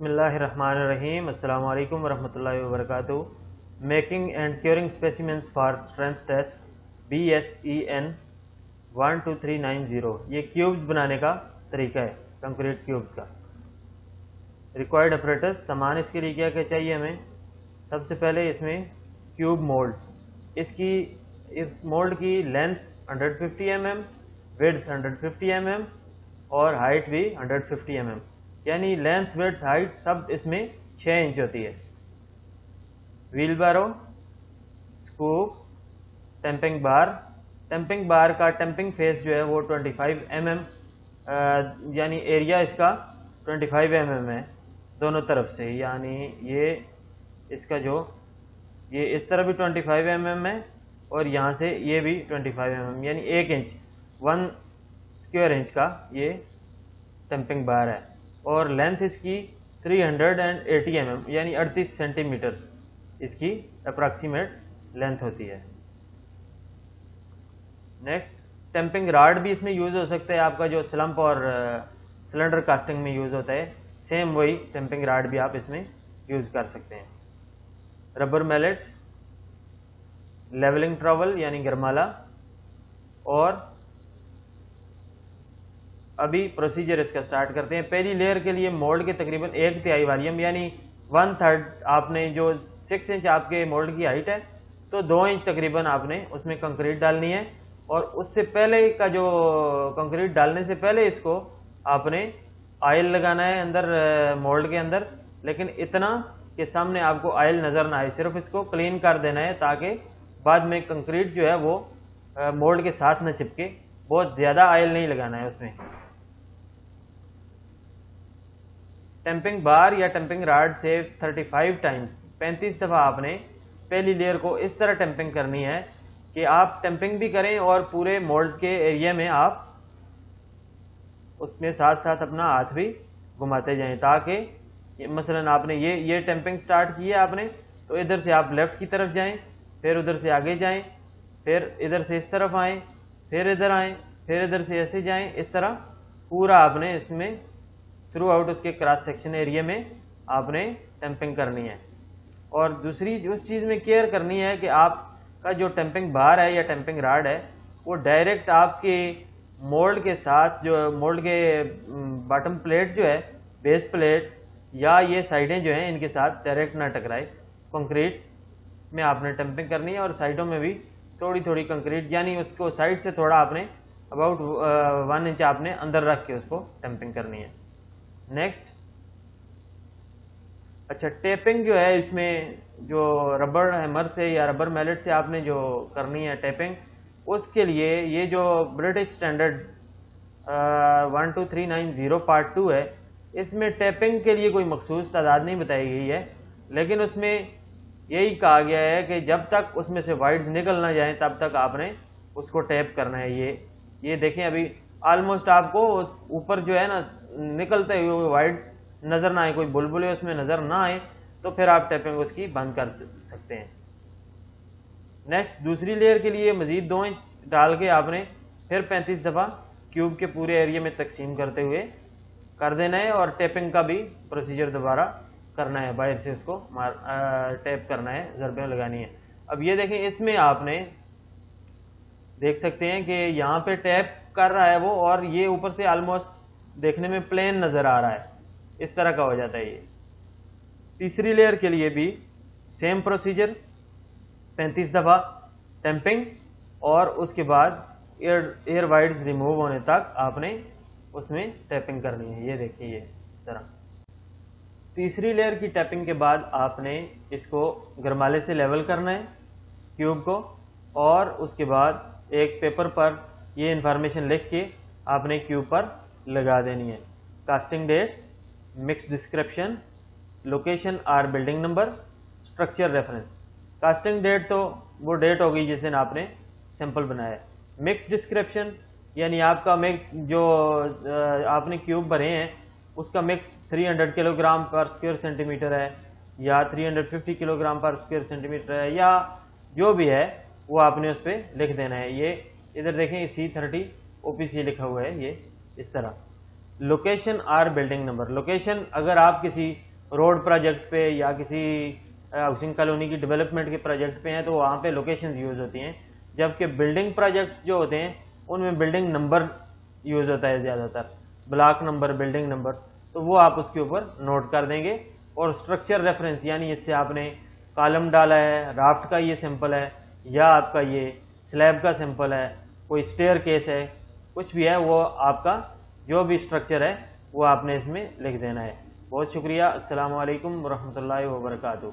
बसमीम् अल्लाम वरम् वरक making and curing specimens for strength test B S E N one two three nine zero ये cubes बनाने का तरीका है कंक्रीट क्यूब्स का। रिक्वायर्ड ऑपरेटर्स सामान इसके लिए क्या क्या चाहिए हमें? सबसे पहले इसमें क्यूब मोल्ड इसकी, इस मोल्ड की length 150 fifty M M width hundred fifty M M और हाइट भी हंड्रेड फिफ्टी एम एम यानी लेंथ विड्थ हाइट सब इसमें छः इंच होती है। Wheel barrow scoop tamping bar tamping bar का टेम्पिंग फेस जो है वो 25 एम mm यानी एरिया इसका 25 एम mm है दोनों तरफ़ से। यानी ये इसका जो, ये इस तरफ़ भी 25 एम mm है और यहाँ से ये भी 25 एम mm यानी एक इंच वन स्क्वायर इंच का ये टेम्पिंग बार है। और लेंथ इसकी 380 एम mm यानी 38 सेंटीमीटर इसकी अप्रॉक्सीमेट लेंथ होती है। नेक्स्ट टेम्पिंग राड भी इसमें यूज़ हो सकता है, आपका जो स्लम्प और सिलेंडर कास्टिंग में यूज़ होता है सेम वही टेम्पिंग राड भी आप इसमें यूज़ कर सकते हैं। रबर मैलेट लेवलिंग ट्रॉवल यानी गरमाला, और अभी प्रोसीजर इसका स्टार्ट करते हैं। पहली लेयर के लिए मोल्ड के तकरीबन एक तिहाई वॉल्यूम यानी वन थर्ड आपने जो सिक्स इंच आपके मोल्ड की हाइट है तो दो इंच तकरीबन आपने उसमें कंक्रीट डालनी है। और उससे पहले का जो कंक्रीट डालने से पहले इसको आपने ऑयल लगाना है अंदर मोल्ड के अंदर। लेकिन इतना कि सामने आपको ऑयल नज़र ना आए। सिर्फ़ इसको क्लीन कर देना है ताकि बाद में कंक्रीट जो है वो मोल्ड के साथ न चिपके। बहुत ज़्यादा ऑयल नहीं लगाना है उसमें। टेम्पिंग बार या टेम्पिंग राड से 35 टाइम्स। 35 दफ़ा आपने पहली लेयर को इस तरह टेम्पिंग करनी है कि आप टेम्पिंग भी करें और पूरे मोल्ड के एरिया में आप उसमें साथ साथ अपना हाथ भी घुमाते जाएँ ताकि मसलन आपने ये ये टेम्पिंग स्टार्ट की है आपने तो इधर से आप लेफ़्ट की तरफ़ जाएँ, फिर उधर से आगे जाएँ, फिर इधर से इस तरफ़ आएँ, फिर इधर आएँ, फिर इधर से ऐसे जाएँ, इस तरह पूरा आपने इसमें थ्रू आउट उसके क्रॉस सेक्शन एरिया में आपने टेम्पिंग करनी है। और दूसरी, उस चीज़ में केयर करनी है कि आपका जो टेम्पिंग बार है या टेम्पिंग राड है, वो डायरेक्ट आपके मोल्ड के साथ जो मोल्ड के बॉटम प्लेट जो है बेस प्लेट या ये साइडें जो हैं, इनके साथ डायरेक्ट ना टकराए। कंक्रीट में आपने टेम्पिंग करनी है और साइडों में भी थोड़ी थोड़ी कंक्रीट यानी उसको साइड से थोड़ा आपने अबाउट वन इंच आपने अंदर रख के उसको टेम्पिंग करनी है। नेक्स्ट अच्छा टेपिंग जो है, इसमें जो रबर हैमर से या रबर मैलेट से आपने जो करनी है टेपिंग उसके लिए ये जो British standard one two three nine zero part two है, इसमें टेपिंग के लिए कोई मखसूस तादाद नहीं बताई गई है, लेकिन उसमें यही कहा गया है कि जब तक उसमें से वाइट निकल ना जाए, तब तक आपने उसको टैप करना है ये। ये देखें अभी ऑलमोस्ट आपको ऊपर जो है ना निकलते हुए वाइट नज़र ना आए, कोई बुलबुले उसमें नज़र ना आए तो फिर आप टैपिंग उसकी बंद कर सकते हैं। नेक्स्ट दूसरी लेयर के लिए मज़ीद दो इंच डाल के आपने फिर पैंतीस दफ़ा क्यूब के पूरे एरिया में तकसीम करते हुए कर देना है और टैपिंग का भी प्रोसीजर दोबारा करना है। बाहर से उसको मार टैप करना है, ज़रबें लगानी है। अब ये देखें, इसमें आपने देख सकते हैं कि यहाँ पे टैप कर रहा है वो और ये ऊपर से ऑलमोस्ट देखने में प्लेन नज़र आ रहा है। इस तरह का हो जाता है ये। तीसरी लेयर के लिए भी सेम प्रोसीजर पैंतीस दफ़ा टैंपिंग और उसके बाद एयर एयर वाइड्स रिमूव होने तक आपने उसमें टैपिंग करनी है। ये देखिए ये इस तरह। तीसरी लेयर की टैपिंग के बाद आपने इसको गरमाले से लेवल करना है क्यूब को, और उसके बाद एक पेपर पर ये इंफॉर्मेशन लिख के आपने क्यूब पर लगा देनी है। Casting date mix description location or building number structure reference casting date तो वो डेट होगी जिस दिन आपने सैंपल बनाया मिक्स डिस्क्रिप्शन यानी आपका मिक्स जो आपने क्यूब भरे हैं, उसका मिक्स 300 किलोग्राम पर स्क्वायर सेंटीमीटर है, या 350 किलोग्राम पर स्क्वायर सेंटीमीटर है, या जो भी है, वो आपने उस पर लिख देना है। ये, इधर देखें सी थर्टी ओ लिखा हुआ है, ये। इस तरह। Location or building number location अगर आप किसी रोड प्रोजेक्ट पे या किसी हाउसिंग कॉलोनी की डेवलपमेंट के प्रोजेक्ट पे हैं तो वहाँ पे लोकेशन यूज़ होती हैं। जबकि बिल्डिंग प्रोजेक्ट जो होते हैं, उनमें बिल्डिंग नंबर यूज़ होता है ज़्यादातर। ब्लॉक नंबर बिल्डिंग नंबर तो वो आप उसके ऊपर नोट कर देंगे। और स्ट्रक्चर रेफरेंस यानी इससे आपने कॉलम डाला है राफ्ट का ये सिंपल है, या आपका ये स्लैब का सिंपल है, कोई स्टेयर केस है कुछ भी है, वो आपका जो भी स्ट्रक्चर है, वो आपने इसमें लिख देना है। बहुत शुक्रिया। अस्सलाम वालेकुम रहमतुल्लाहि व बरकातहू